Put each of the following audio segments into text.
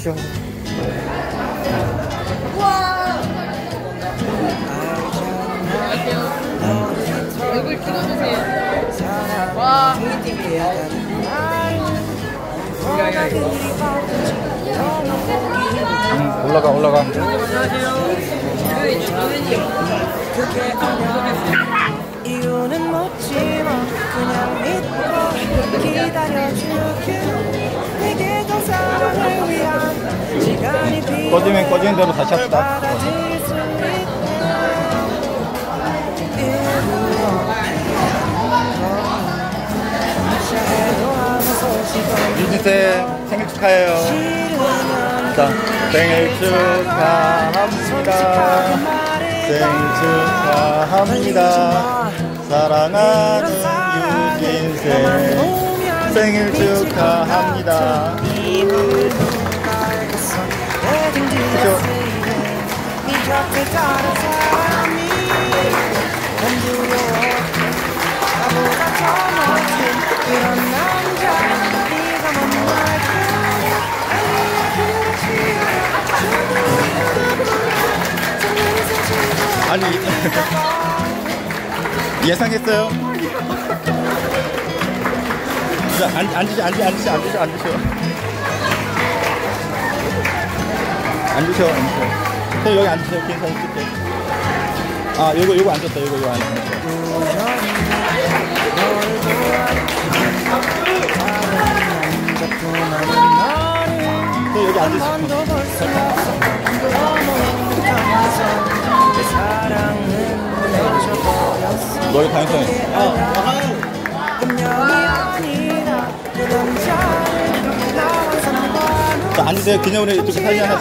하죠. 우와. 얼굴 찍어주세요. 와. 이팀이에요 아, 아, 아. 올라가 올라가 안녕하세요 이유는 묻지 마 그냥 믿고 기다려줄게 꺼지면 꺼지는 대로 다시 합시다. 유진쌤 생일 축하해요. 자 생일 축하합니다. 생일 축하합니다. 사랑하는 유진쌤 생일 축하합니다 다른 사람이 난 두려워 나보다 더 멋진 그런 남자 네가 않아 아니 예상했어요? 자 앉, 앉으셔 앉으셔 앉으셔 앉으셔 앉으셔 앉으셔 앉으셔 저 여기 앉으세요. 괜찮으실요. 아 요거 요거 앉았다. 요거 요거 앉았다. 저 여기 앉으세요. 너희 가능성이 분 자 앉으세요 기념으로 이쪽에 사진 하나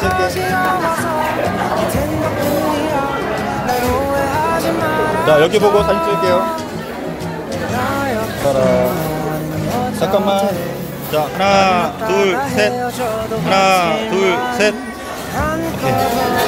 마자 여기 보고 사진 찍을게요. 따라. 잠깐만. 자 하나 둘 셋. 하나 둘셋. 한꺼번에